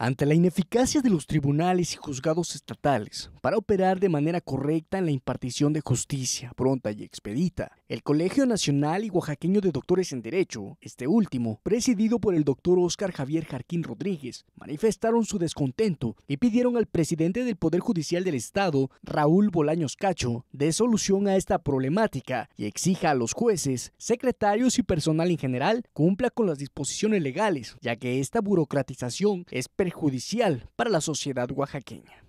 Ante la ineficacia de los tribunales y juzgados estatales para operar de manera correcta en la impartición de justicia pronta y expedita, el Colegio Nacional y Oaxaqueño de Doctores en Derecho, este último, presidido por el doctor Óscar Javier Jarquín Rodríguez, manifestaron su descontento y pidieron al presidente del Poder Judicial del Estado, Raúl Bolaños Cacho, dé solución a esta problemática y exija a los jueces, secretarios y personal en general cumpla con las disposiciones legales, ya que esta burocratización es judicial para la sociedad oaxaqueña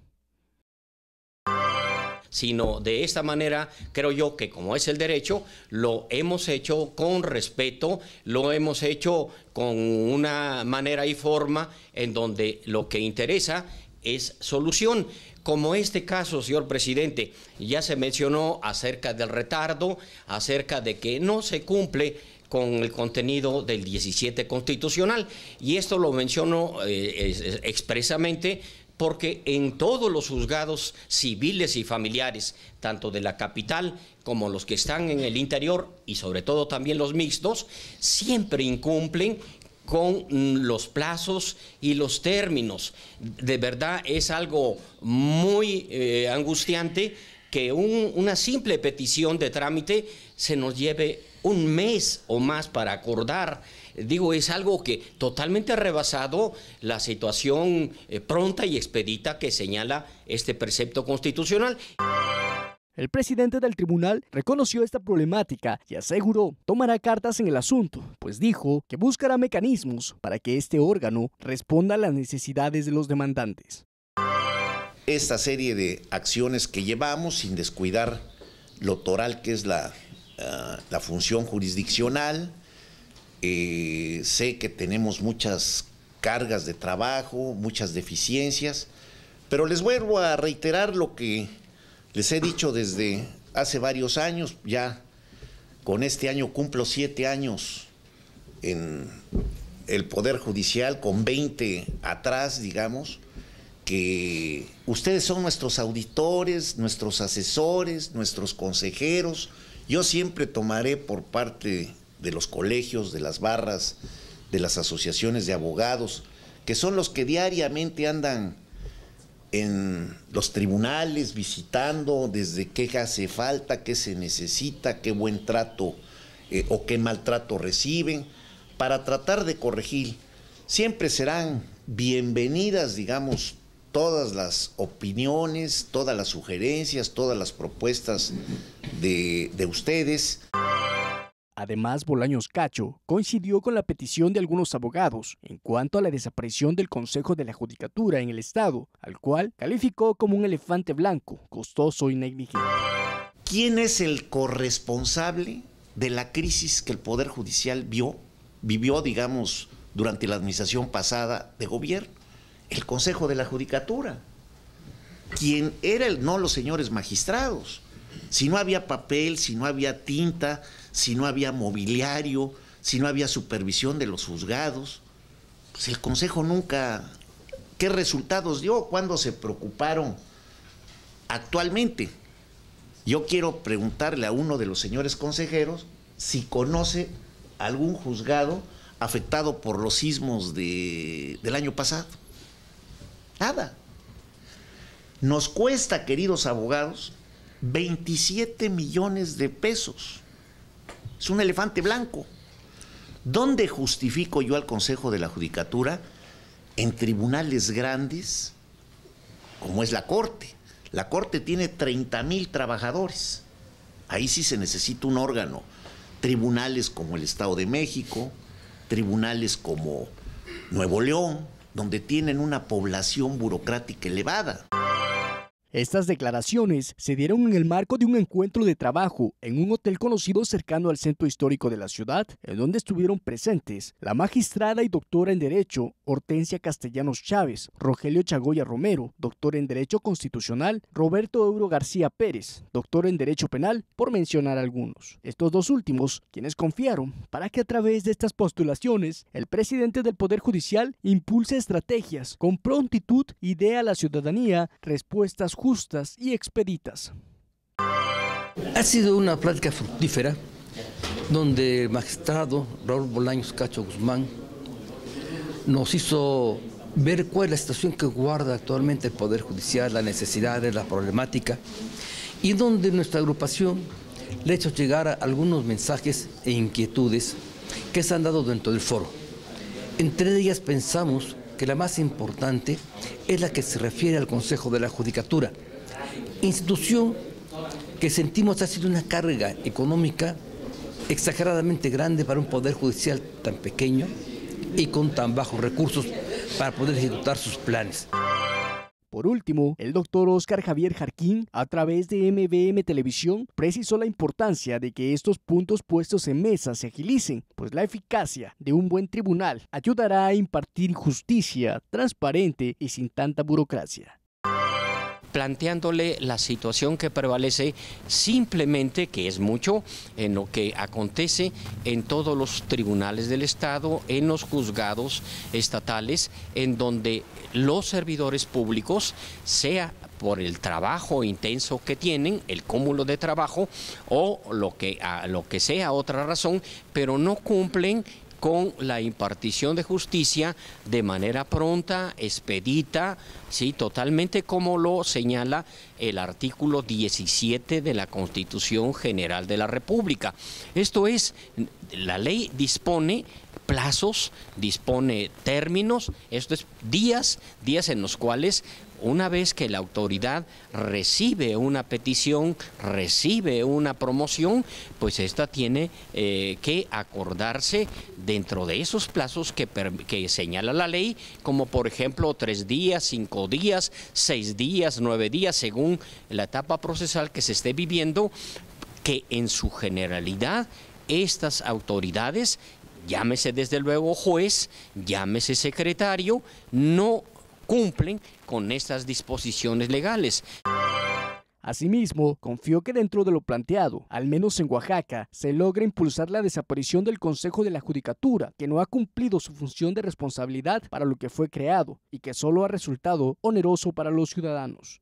sino de esta manera creo yo que como es el derecho, lo hemos hecho con respeto, lo hemos hecho con una manera y forma en donde lo que interesa es solución. Como este caso, señor presidente, ya se mencionó acerca del retardo, acerca de que no se cumple con el contenido del 17 constitucional. Y esto lo menciono eh, expresamente porque en todos los juzgados civiles y familiares, tanto de la capital como los que están en el interior y sobre todo también los mixtos, siempre incumplen con los plazos y los términos. De verdad es algo muy eh, angustiante que una simple petición de trámite se nos lleve un mes o más para acordar. Digo, es algo que totalmente ha rebasado la situación eh, pronta y expedita que señala este precepto constitucional. El presidente del tribunal reconoció esta problemática y aseguró tomará cartas en el asunto, pues dijo que buscará mecanismos para que este órgano responda a las necesidades de los demandantes. Esta serie de acciones que llevamos sin descuidar lo toral que es la la función jurisdiccional. Eh, sé que tenemos muchas cargas de trabajo, muchas deficiencias, pero les vuelvo a reiterar lo que les he dicho desde hace varios años, ya con este año cumplo siete años en el Poder Judicial, con 20 atrás, digamos, que ustedes son nuestros auditores, nuestros asesores, nuestros consejeros, yo siempre tomaré por parte de los colegios, de las barras, de las asociaciones de abogados, que son los que diariamente andan en los tribunales visitando desde qué hace falta, qué se necesita, qué buen trato eh, o qué maltrato reciben, para tratar de corregir. Siempre serán bienvenidas, digamos, todas las opiniones, todas las sugerencias, todas las propuestas de, ustedes. Además, Bolaños Cacho coincidió con la petición de algunos abogados en cuanto a la desaparición del Consejo de la Judicatura en el Estado, al cual calificó como un elefante blanco, costoso y negligente. ¿Quién es el corresponsable de la crisis que el Poder Judicial vio, vivió, digamos, durante la administración pasada de gobierno? El Consejo de la Judicatura. Quien era el, no los señores magistrados. Si no había papel, si no había tinta, si no había mobiliario, si no había supervisión de los juzgados, pues el Consejo nunca. ¿Qué resultados dio? ¿Cuándo se preocuparon? Actualmente, yo quiero preguntarle a uno de los señores consejeros si conoce algún juzgado afectado por los sismos de, del año pasado. Nada. Nos cuesta, queridos abogados, 27 millones de pesos. Es un elefante blanco. ¿Dónde justifico yo al Consejo de la Judicatura? En tribunales grandes, como es la Corte. La Corte tiene 30 mil trabajadores. Ahí sí se necesita un órgano. Tribunales como el Estado de México, tribunales como Nuevo León, donde tienen una población burocrática elevada. Estas declaraciones se dieron en el marco de un encuentro de trabajo en un hotel conocido cercano al centro histórico de la ciudad, en donde estuvieron presentes la magistrada y doctora en Derecho Hortensia Castellanos Chávez, Rogelio Chagoya Romero, doctor en Derecho Constitucional, Roberto Euro García Pérez, doctor en Derecho Penal, por mencionar algunos. Estos dos últimos, quienes confiaron para que a través de estas postulaciones el presidente del Poder Judicial impulse estrategias con prontitud y dé a la ciudadanía respuestas justas y expeditas. Ha sido una plática fructífera donde el magistrado Raúl Bolaños Cacho Guzmán nos hizo ver cuál es la situación que guarda actualmente el Poder Judicial, las necesidades, la problemática, y donde nuestra agrupación le ha hecho llegar algunos mensajes e inquietudes que se han dado dentro del foro. Entre ellas pensamos que la más importante es la que se refiere al Consejo de la Judicatura, institución que sentimos ha sido una carga económica exageradamente grande para un poder judicial tan pequeño y con tan bajos recursos para poder ejecutar sus planes. Por último, el doctor Oscar Javier Jarquín, a través de MBM Televisión, precisó la importancia de que estos puntos puestos en mesa se agilicen, pues la eficacia de un buen tribunal ayudará a impartir justicia transparente y sin tanta burocracia planteándole la situación que prevalece simplemente, que es mucho, en lo que acontece en todos los tribunales del Estado, en los juzgados estatales, en donde los servidores públicos, sea por el trabajo intenso que tienen, el cúmulo de trabajo o lo que, lo que sea otra razón, pero no cumplen con la impartición de justicia de manera pronta, expedita, sí, totalmente como lo señala el artículo 17 de la Constitución General de la República. Esto es, la ley dispone plazos, dispone términos, esto es días, días en los cuales una vez que la autoridad recibe una petición, recibe una promoción, pues esta tiene eh, que acordarse dentro de esos plazos que, que, señala la ley, como por ejemplo tres días, cinco días, seis días, nueve días, según la etapa procesal que se esté viviendo, que en su generalidad estas autoridades llámese desde luego juez, llámese secretario, no cumplen con estas disposiciones legales. Asimismo, confió que dentro de lo planteado, al menos en Oaxaca, se logra impulsar la desaparición del Consejo de la Judicatura, que no ha cumplido su función de responsabilidad para lo que fue creado y que solo ha resultado oneroso para los ciudadanos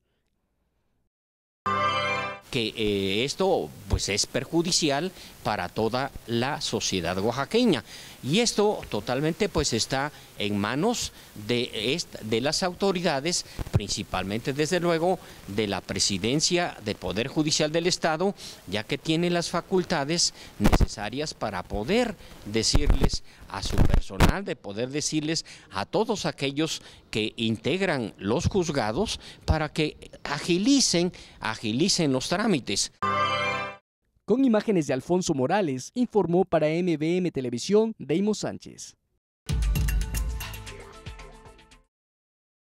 que eh, esto pues es perjudicial para toda la sociedad oaxaqueña y esto totalmente pues está en manos de, de las autoridades principalmente desde luego de la presidencia del Poder Judicial del Estado ya que tiene las facultades necesarias para poder decirles a su personal de poder decirles a todos aquellos que integran los juzgados para que agilicen, agilicen los trámites. Con imágenes de Alfonso Morales, informó para MBM Televisión Deimo Sánchez.